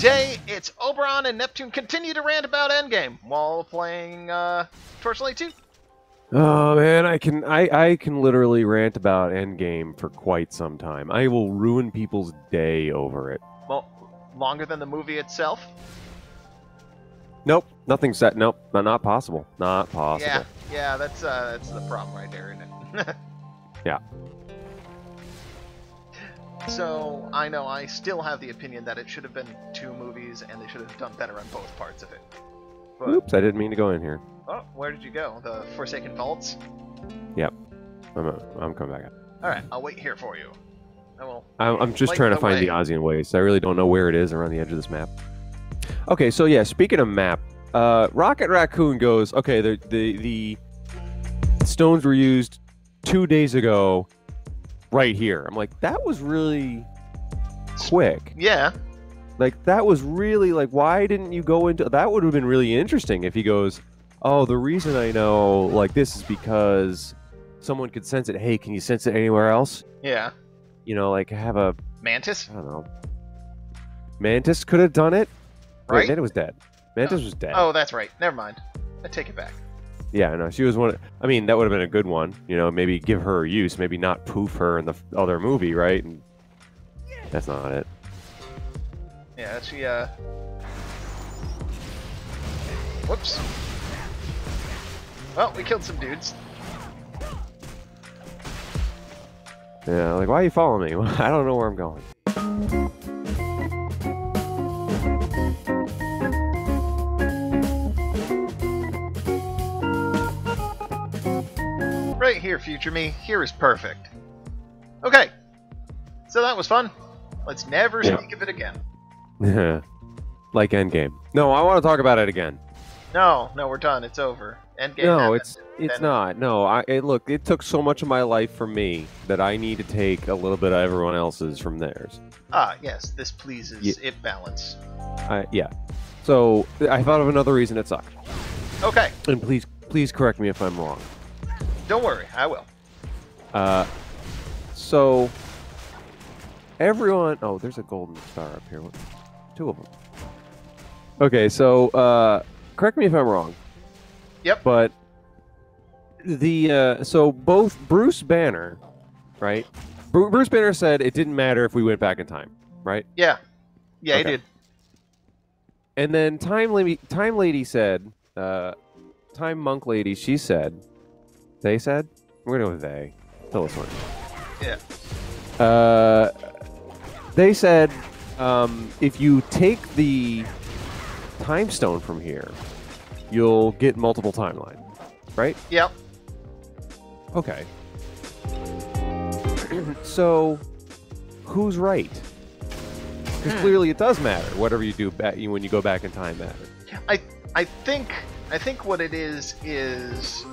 Today, it's Oberon and Neptune continue to rant about Endgame while playing uh, Torchlight 2. Oh man, I can I, I can literally rant about Endgame for quite some time. I will ruin people's day over it. Well, longer than the movie itself. Nope, nothing set. Nope, not, not possible. Not possible. Yeah, yeah, that's uh, that's the problem right there, isn't it? Yeah. So I know I still have the opinion that it should have been two movies, and they should have done better on both parts of it. But, Oops, I didn't mean to go in here. oh, where did you go? The Forsaken Vaults. Yep, I'm uh, I'm coming back up. All right, I'll wait here for you. I will. I'm, I'm just trying to the find way. the Ozian Waste. I really don't know where it is around the edge of this map. Okay, so yeah, speaking of map, uh, Rocket Raccoon goes. Okay, the the the stones were used two days ago, right here. I'm like, that was really quick. Yeah, Like that was really like, why didn't you go into? That would have been really interesting if he goes. Oh, the reason I know like this is because someone could sense it. Hey, can you sense it anywhere else? yeah. You know, like have a Mantis, I don't know. Mantis could have done it. Wait, right? Mantis was dead. Mantis oh. was dead. Oh, that's right. Never mind. I take it back. Yeah, no, she was one. I mean, that would have been a good one. You know, maybe give her a use, maybe not poof her in the other movie, right? And that's not it. Yeah, she, uh... Whoops. Well, we killed some dudes. Yeah, like why are you following me? I don't know where I'm going. Right here, future me. Here is perfect. Okay. So that was fun. Let's never Yeah. speak of it again. Yeah. like Endgame. No, I want to talk about it again. No, no, we're done. It's over. Endgame no, happened. it's it's Then- not. No, I it, look. It took so much of my life from me that I need to take a little bit of everyone else's from theirs. Ah, yes, this pleases Ye- it balance. I, yeah. So I thought of another reason it sucked. Okay, And please, please correct me if I'm wrong. Don't worry, I will. Uh, so everyone. Oh, there's a golden star up here. Two of them. Okay, so uh, correct me if I'm wrong. Yep. But the uh, so both Bruce Banner, right? Bruce Banner said it didn't matter if we went back in time, right? Yeah. Yeah, he did. And then Time Lady, Time Lady said, uh, Time Monk Lady, she said, they said, we're gonna go with they. Tell us one. Yeah. Uh, they said, um, if you take the time stone from here, you'll get multiple timeline, right? Yep. Okay. so, who's right? Because Hmm. clearly it does matter. Whatever you do back when you go back in time matters. I I think I think what it is is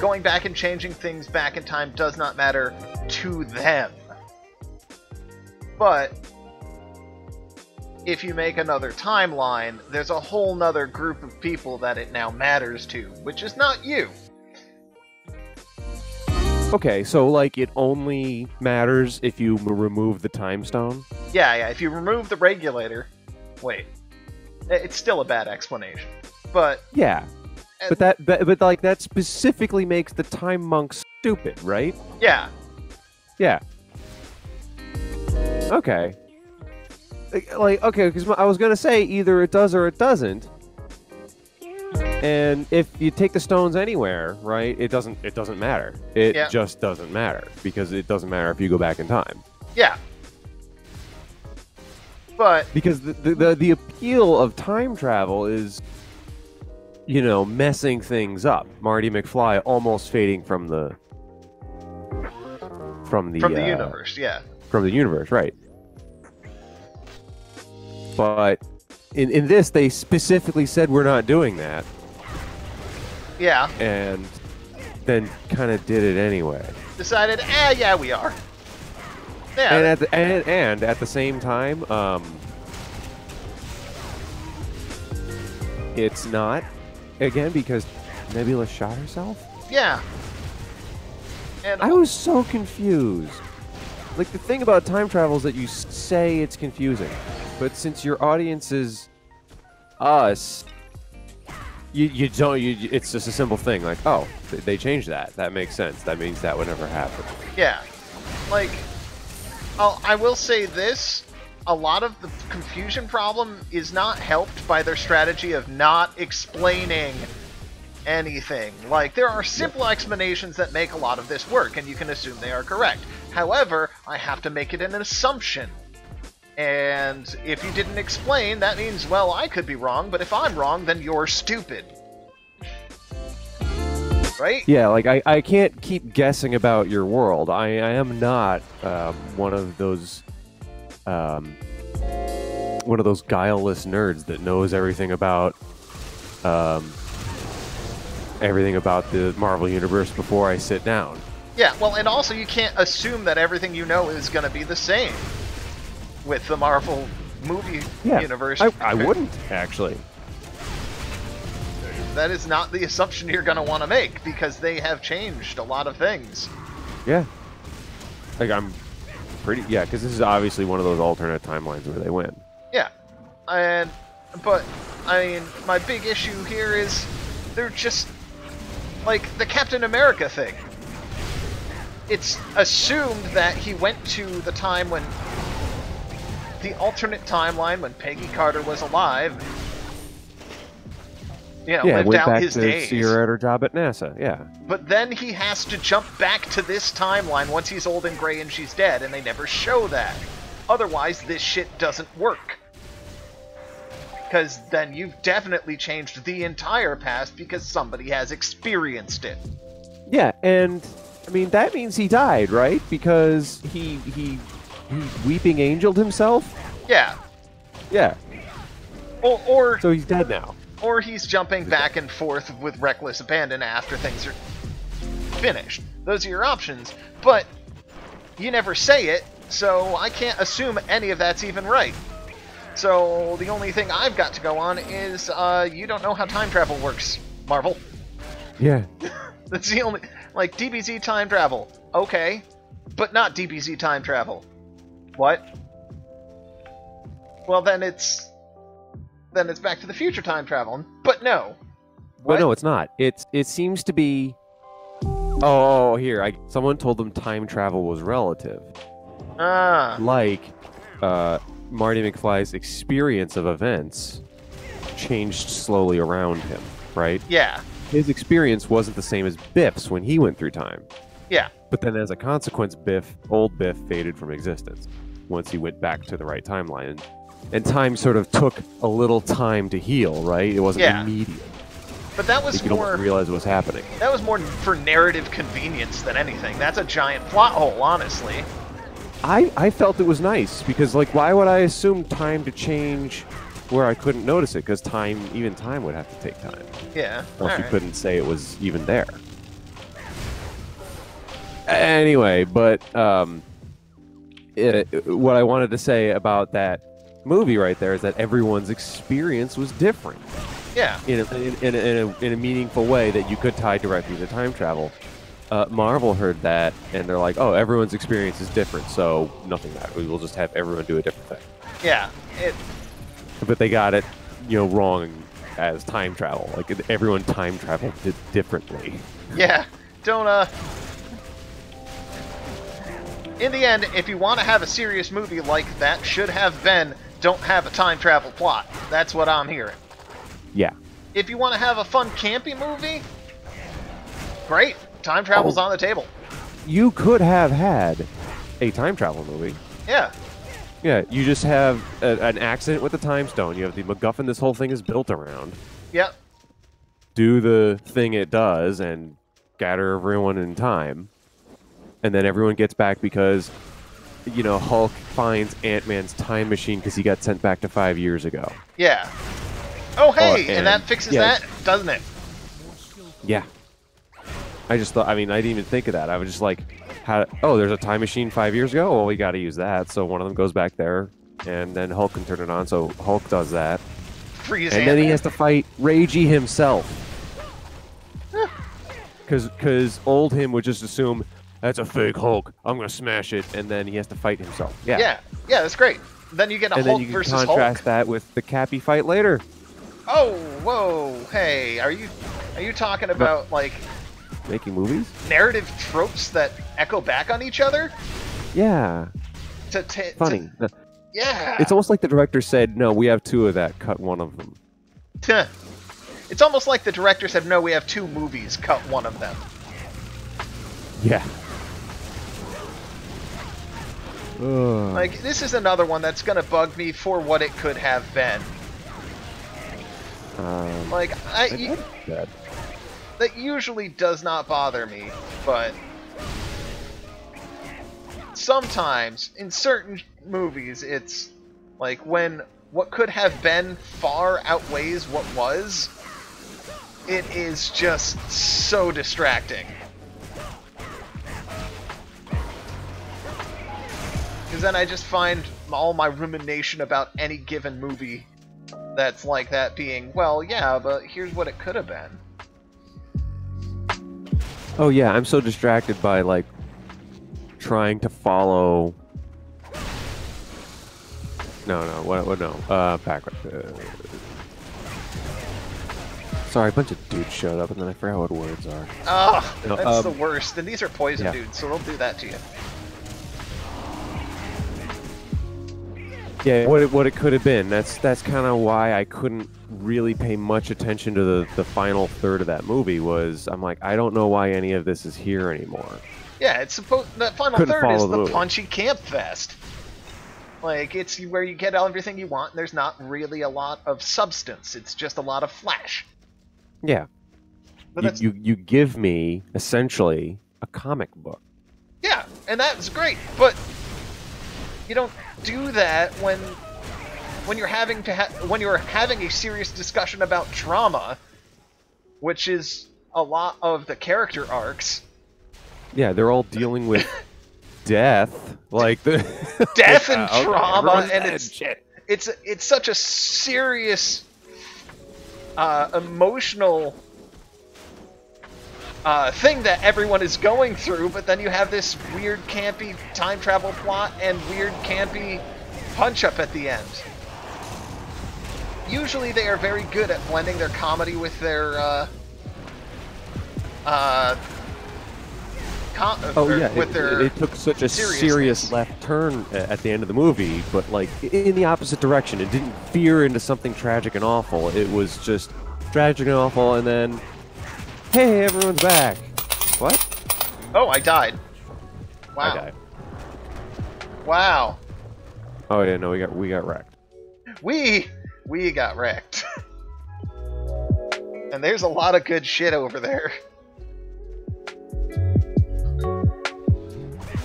going back and changing things back in time does not matter to them. But if you make another timeline, there's a whole nother group of people that it now matters to, which is not you. Okay, so like it only matters if you remove the time stone. Yeah, yeah, if you remove the regulator, wait. It's still a bad explanation. But Yeah, but that but, but like that specifically makes the time monk stupid, right? yeah, Yeah. Okay. Like- okay, because I was gonna say either it does or it doesn't. And if you take the stones anywhere, right? It doesn't. It doesn't matter. It Yeah. just doesn't matter because it doesn't matter if you go back in time. yeah. But because the, the, the, the appeal of time travel is you know messing things up marty mcfly almost fading from the from the from the uh, universe, yeah. from the universe right but in, in this they specifically said we're not doing that Yeah. and then kind of did it anyway Decided, eh, yeah, we are. Yeah. and at the and, and at the same time um it's not again because nebula shot herself yeah. And i was so confused like the thing about time travel is that you say it's confusing but since your audience is us, you, you don't. You, it's just a simple thing. Like, oh, they changed that. That makes sense. That means that would never happen. Yeah. Like, I'll, I will say this. A lot of the confusion problem is not helped by their strategy of not explaining anything. Like, there are simple explanations that make a lot of this work, and you can assume they are correct. However, I have to make it an assumption. And if you didn't explain, that means, well, I could be wrong, but if I'm wrong, then you're stupid. Right? Yeah, like I, I can't keep guessing about your world. I, I am not um, one of those um, one of those guileless nerds that knows everything about um, everything about the Marvel universe before I sit down. Yeah, well, and also you can't assume that everything you know is going to be the same with the Marvel movie Yeah, universe. I, I wouldn't actually. That is not the assumption you're going to want to make because they have changed a lot of things. Yeah, like I'm pretty yeah, because this is obviously one of those alternate timelines where they win. Yeah, and but I mean, my big issue here is they're just like the Captain America thing. It's assumed that he went to the time when the alternate timeline when Peggy Carter was alive. Know, yeah, lived went out back his to days. see her at her job at NASA. Yeah, But then he has to jump back to this timeline once he's old and gray and she's dead, and they never show that. Otherwise, this shit doesn't work. Because then you've definitely changed the entire past because somebody has experienced it. yeah, and I mean that means he died, right? Because he he he weeping angeled himself. Yeah. Yeah, Or, or, so he's dead now. Or he's jumping back and forth with reckless abandon after things are finished. Those are your options, but you never say it, so I can't assume any of that's even right. So the only thing I've got to go on is uh, you don't know how time travel works, Marvel. Yeah, That's the only like DBZ time travel. Okay, but not DBZ time travel. What? Well, then it's then it's Back to the Future time travel. But no. but no, it's not. It's it seems to be. Oh, here, I someone told them time travel was relative, Ah. like uh, Marty McFly's experience of events changed slowly around him. Right, Yeah. his experience wasn't the same as Biff's when he went through time. Yeah. But then, as a consequence, Biff, old Biff, faded from existence once he went back to the right timeline. And, time sort of took a little time to heal, right? It wasn't Yeah. immediate. But that You was could more almost realize what was happening. that was more for narrative convenience than anything. That's a giant plot hole, honestly. I, I felt it was nice because, like, why would I assume time to change where I couldn't notice it? Because time, even time, would have to take time. Yeah. Or if you couldn't say it was even there. Anyway, but um, it, what I wanted to say about that movie right there is that everyone's experience was different Yeah. in a, in, in, a, in, a, in a meaningful way that you could tie directly to time travel. Uh, Marvel heard that and they're like, "Oh, everyone's experience is different, so nothing matters. We will just have everyone do a different thing." Yeah. It But they got it, you know, wrong as time travel. Like everyone time traveled differently. Yeah, don't, uh. In the end, if you want to have a serious movie like that should have been, don't have a time travel plot. That's what I'm hearing. Yeah. If you want to have a fun, campy movie, great. Time travel's Oh. on the table. you could have had a time travel movie. Yeah, Yeah, you just have a, an accident with the time stone. You have the MacGuffin this whole thing is built around. yep, Do the thing it does and gather everyone in time. And then everyone gets back because, you know, Hulk finds Ant Man's time machine because he got sent back to five years ago. yeah. Oh, hey, oh, and, and- that fixes yeah. that, doesn't it? Yeah. I just thought, I mean, I didn't even think of that. I was just like, how, oh, there's a time machine five years ago? Well, we got to use that. So one of them goes back there, and then Hulk can turn it on. So Hulk does that. Freeze and then he has to fight Ragey himself. Cuz Because old him would just assume, that's a fake Hulk. I'm going to smash it. And then he has to fight himself. Yeah. Yeah, yeah, that's great. then you get a and Hulk then you can versus contrast Hulk. that with the Cappy fight later, Oh, whoa, hey, are you are you talking about like making movies. narrative tropes that echo back on each other? Yeah, To, to, to- funny. yeah. It's almost like the director said, "No, we have two of that. Cut one of them." It's almost like the director said, "No, we have two movies. Cut one of them." Yeah. Ugh. Like this is another one that's gonna bug me for what it could have been. um, Like I, I- that. that usually does not bother me, but sometimes in certain movies it's like when what could have been far outweighs what was. It is just so distracting. Because then I just find all my rumination about any given movie that's like that being, well, yeah, but here's what it could have been. Oh yeah, I'm so distracted by like trying to follow. No, no, what? What? No, uh, back. Uh, sorry, a bunch of dudes showed up, and then I forgot what words are. Oh, No, that's um, the worst. And these are poison yeah. dudes, so they'll do that to you. Yeah, what it, what it could have been. That's that's kind of why I couldn't really pay much attention to the the final third of that movie. Was I'm like, I don't know why any of this is here anymore. Yeah, it's supposed that final Couldn't third is the the punchy camp fest. Like it's where you get everything you want, and there's not really a lot of substance. It's just a lot of flash. Yeah, But you, you you give me essentially a comic book. yeah, and that's great. But you don't do that when when you're having to ha- when you're having a serious discussion about trauma, which is a lot of the character arcs. Yeah, they're all dealing with death, like the Death and Okay, trauma, everyone's and it's shit. it's it's such a serious uh, emotional uh, thing that everyone is going through, but then you have this weird campy time travel plot and weird campy punch up at the end. Usually they are very good at blending their comedy with their uh, uh, com- Oh yeah, with it, their it, it took such a serious left turn at the end of the movie, but like in the opposite direction. It didn't veer into something tragic and awful. It was just tragic and awful, and then, hey, everyone's back. What? Oh, I died. Wow. I died. Wow. Oh yeah, no, we got we got wrecked. We we got wrecked. and there's a lot of good shit over there.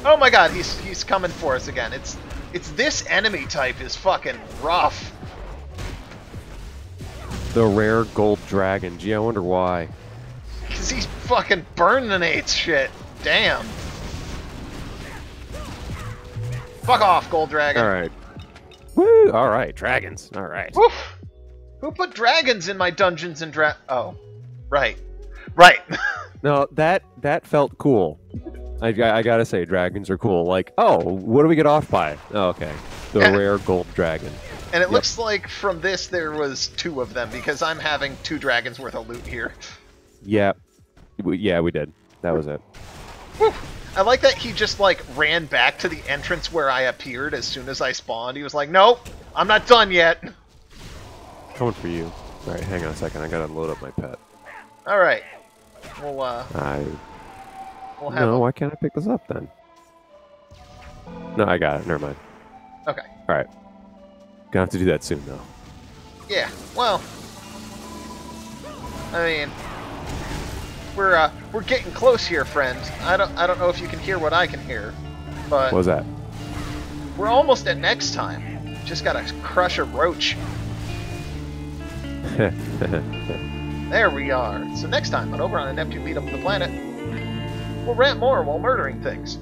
Oh my god, he's he's coming for us again. It's it's this enemy type is fucking rough. The rare gold dragon. Gee, I wonder why. Fucking burning shit. Damn. Fuck off, Gold Dragon. All right. Woo! All right, dragons. All right. Woof! Who put dragons in my Dungeons and Dra- Oh. Right. Right. No, that that felt cool. I, I gotta say, dragons are cool. Like, oh, what do we get off by? Oh, okay, the Yeah. rare gold dragon. And it Yep. looks like from this there was two of them because I'm having two dragons worth of loot here. Yeah, we, yeah, we did. That was it. I like that he just like ran back to the entrance where I appeared as soon as I spawned. He was like, "Nope, I'm not done yet." Coming for you. All right, hang on a second. I gotta load up my pet. All right, we'll uh, I we'll have. no. Why can't I pick this up then? No, I got it. Never mind. Okay. All right. Gonna have to do that soon though. Yeah. Well, I mean, we're uh, we're getting close here, friend. I don't I don't know if you can hear what I can hear, but What was that? we're almost at next time. Just gotta crush a roach. There we are. So next time on Oberon and Neptune Beat Up the Planet, we'll rant more while murdering things.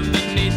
Underneath